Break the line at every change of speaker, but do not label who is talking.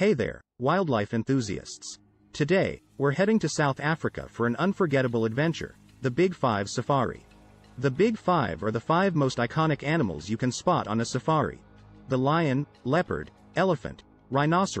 Hey there, wildlife enthusiasts. Today, we're heading to South Africa for an unforgettable adventure, the Big Five Safari. The Big Five are the five most iconic animals you can spot on a safari. The lion, leopard, elephant, rhinoceros,